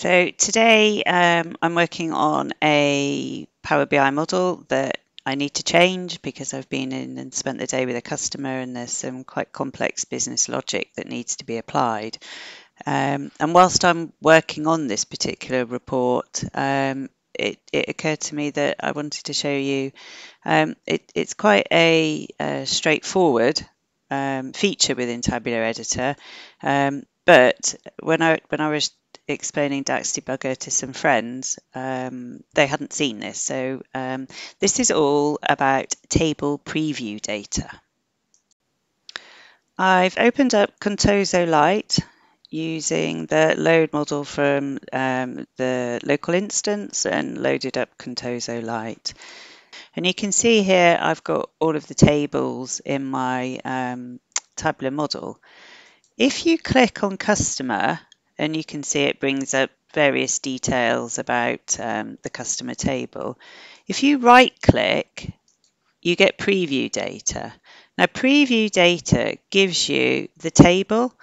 So today um, I'm working on a Power BI model that I need to change because I've been in and spent the day with a customer and there's some quite complex business logic that needs to be applied. Um, and whilst I'm working on this particular report, um, it, it, occurred to me that I wanted to show you um, it, it's quite a, a straightforward um, feature within Tabular Editor. Um, but when I when I was explaining DAX Debugger to some friends, um, they hadn't seen this. So um, this is all about table preview data. I've opened up Contoso Lite using the load model from um, the local instance and loaded up Contoso Lite. And you can see here I've got all of the tables in my um, tabular model. If you click on customer and you can see it brings up various details about um, the customer table. If you right click, you get preview data. Now preview data gives you the table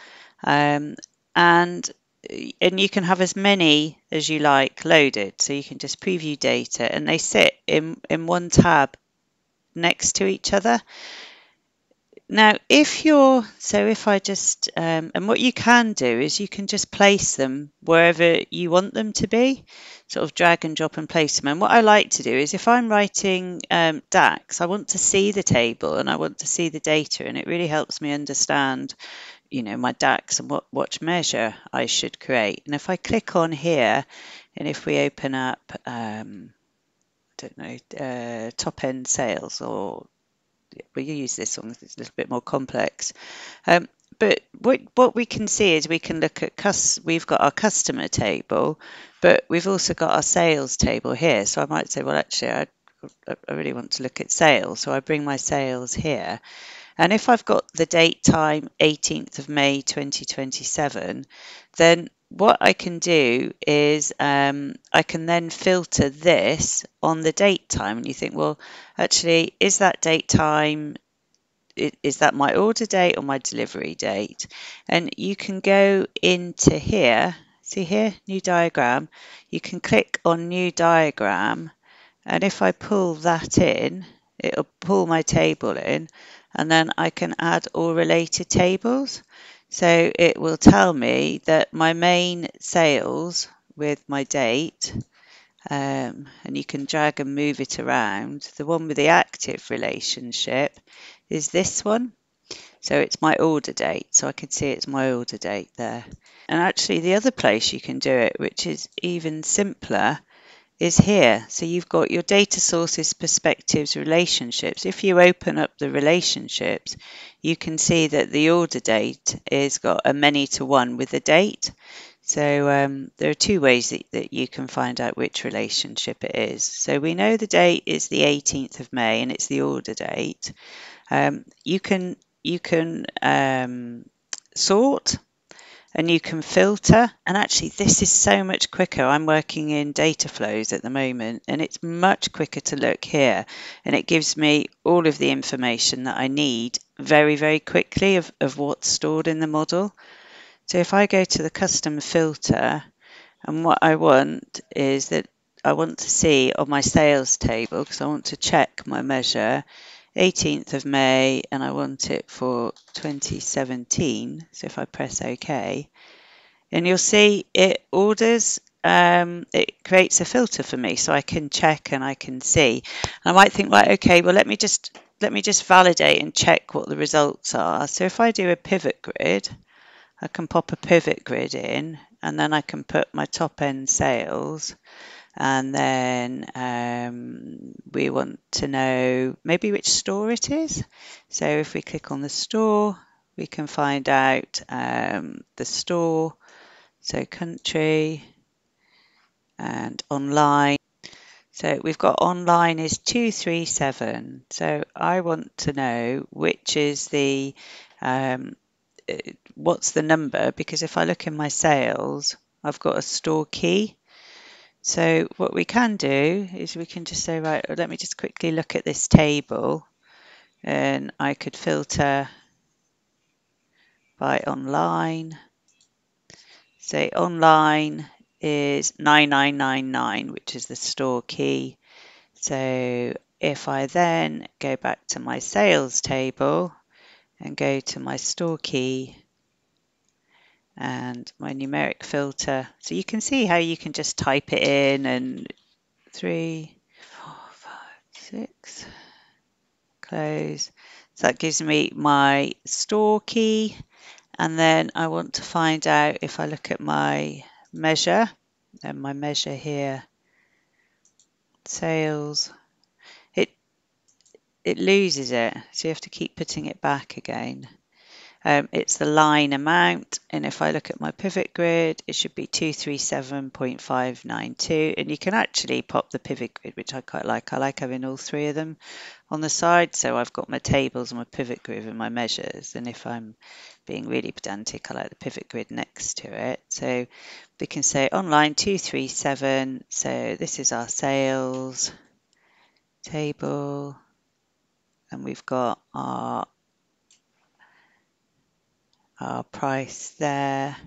um, and and you can have as many as you like loaded. So you can just preview data and they sit in, in one tab next to each other. Now, if you're, so if I just, um, and what you can do is you can just place them wherever you want them to be, sort of drag and drop and place them. And what I like to do is if I'm writing um, DAX, I want to see the table and I want to see the data, and it really helps me understand you know, my DAX and what, what measure I should create. And if I click on here, and if we open up, um, I don't know, uh, top N sales, or we use this one, it's a little bit more complex. Um, but what, what we can see is we can look at, cus we've got our customer table, but we've also got our sales table here. So I might say, well, actually, I, I really want to look at sales. So I bring my sales here. And if I've got the date time 18th of May 2027, then what I can do is um, I can then filter this on the date time. And you think, well, actually, is that date time is that my order date or my delivery date? And you can go into here, see here, new diagram. You can click on new diagram. And if I pull that in, it'll pull my table in and then I can add all related tables. So it will tell me that my main sales with my date, um, and you can drag and move it around. The one with the active relationship is this one. So it's my order date. So I can see it's my order date there. And actually the other place you can do it, which is even simpler, is here. So you've got your data sources, perspectives, relationships. If you open up the relationships, you can see that the order date is got a many to one with the date. So um, there are two ways that, that you can find out which relationship it is. So we know the date is the 18th of May and it's the order date. Um, you can you can um, sort and you can filter. And actually, this is so much quicker. I'm working in data flows at the moment, and it's much quicker to look here. And it gives me all of the information that I need very, very quickly of, of what's stored in the model. So if I go to the custom filter, and what I want is that I want to see on my sales table, because I want to check my measure, 18th of May and I want it for 2017. So if I press OK, and you'll see it orders, um, it creates a filter for me so I can check and I can see. And I might think, right, okay, well, let me just let me just validate and check what the results are. So if I do a pivot grid, I can pop a pivot grid in and then I can put my top N sales and then um, we want to know maybe which store it is. So if we click on the store, we can find out um, the store, so country and online. So we've got online is 237. So I want to know which is the, um, what's the number, because if I look in my sales, I've got a store key. So what we can do is we can just say, right, let me just quickly look at this table and I could filter by online. Say online is 9999, which is the store key. So if I then go back to my sales table and go to my store key and my numeric filter, so you can see how you can just type it in and three, four, five, six, close. So that gives me my store key. And then I want to find out if I look at my measure, and my measure here, sales, it it loses it. So you have to keep putting it back again. Um, it's the line amount, and if I look at my pivot grid, it should be 237.592, and you can actually pop the pivot grid, which I quite like. I like having all three of them on the side, so I've got my tables and my pivot grid and my measures, and if I'm being really pedantic, I like the pivot grid next to it. So we can say online 237, so this is our sales table, and we've got our our price there.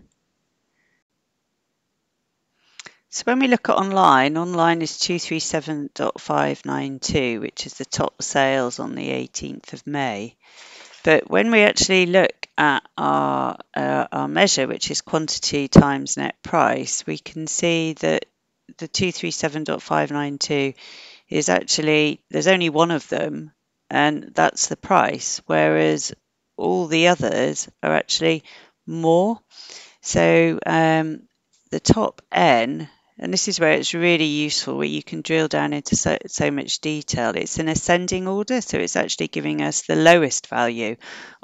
So when we look at online, online is 237.592, which is the top sales on the 18th of May. But when we actually look at our, uh, our measure, which is quantity times net price, we can see that the 237.592 is actually, there's only one of them, and that's the price, whereas all the others are actually more. So um, the top N, and this is where it's really useful, where you can drill down into so, so much detail. It's an ascending order, so it's actually giving us the lowest value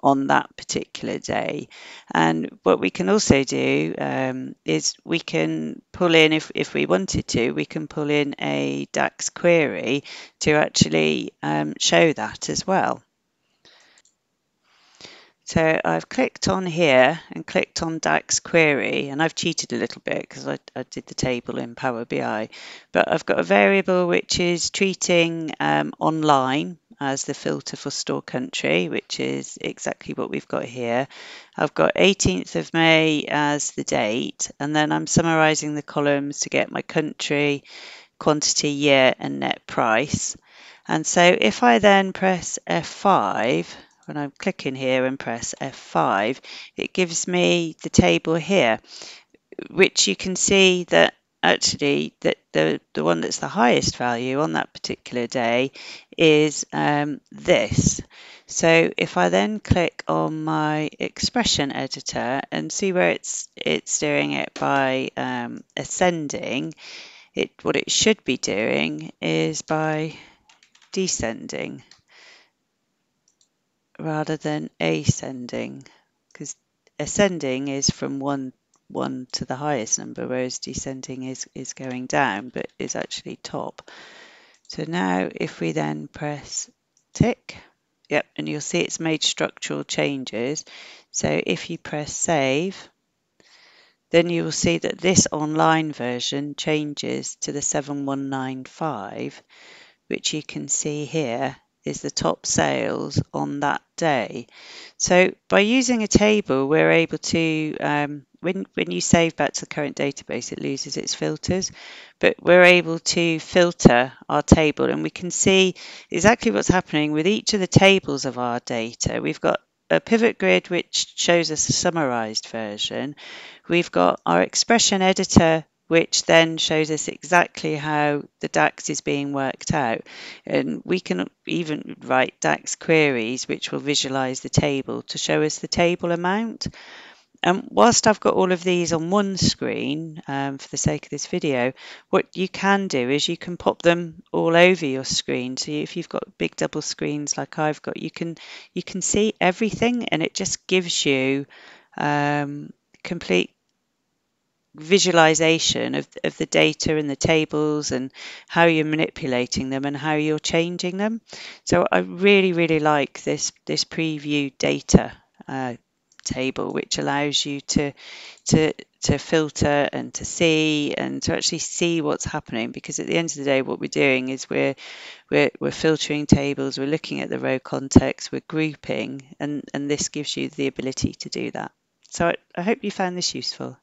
on that particular day. And what we can also do um, is we can pull in, if, if we wanted to, we can pull in a DAX query to actually um, show that as well. So I've clicked on here and clicked on DAX query and I've cheated a little bit because I, I, did the table in Power BI but I've got a variable which is treating um, online as the filter for store country which is exactly what we've got here. I've got 18th of May as the date and then I'm summarizing the columns to get my country, quantity, year and net price. And so if I then press F5 when I click in here and press F5, it gives me the table here, which you can see that actually that the, the one that's the highest value on that particular day is um, this. So if I then click on my expression editor and see where it's it's doing it by um, ascending, it what it should be doing is by descending rather than ascending because ascending is from one one to the highest number whereas descending is is going down but is actually top. So now if we then press tick yep and you'll see it's made structural changes. So if you press save then you will see that this online version changes to the 7195 which you can see here is the top sales on that day. So by using a table, we're able to, um, when, when you save back to the current database, it loses its filters, but we're able to filter our table and we can see exactly what's happening with each of the tables of our data. We've got a pivot grid which shows us a summarized version. We've got our expression editor which then shows us exactly how the DAX is being worked out. And we can even write DAX queries, which will visualize the table to show us the table amount. And whilst I've got all of these on one screen, um, for the sake of this video, what you can do is you can pop them all over your screen. So if you've got big double screens like I've got, you can you can see everything, and it just gives you um, complete visualization of, of the data and the tables and how you're manipulating them and how you're changing them. So I really, really like this, this preview data uh, table, which allows you to, to, to filter and to see and to actually see what's happening. Because at the end of the day, what we're doing is we're, we're, we're filtering tables, we're looking at the row context, we're grouping, and, and this gives you the ability to do that. So I, I hope you found this useful.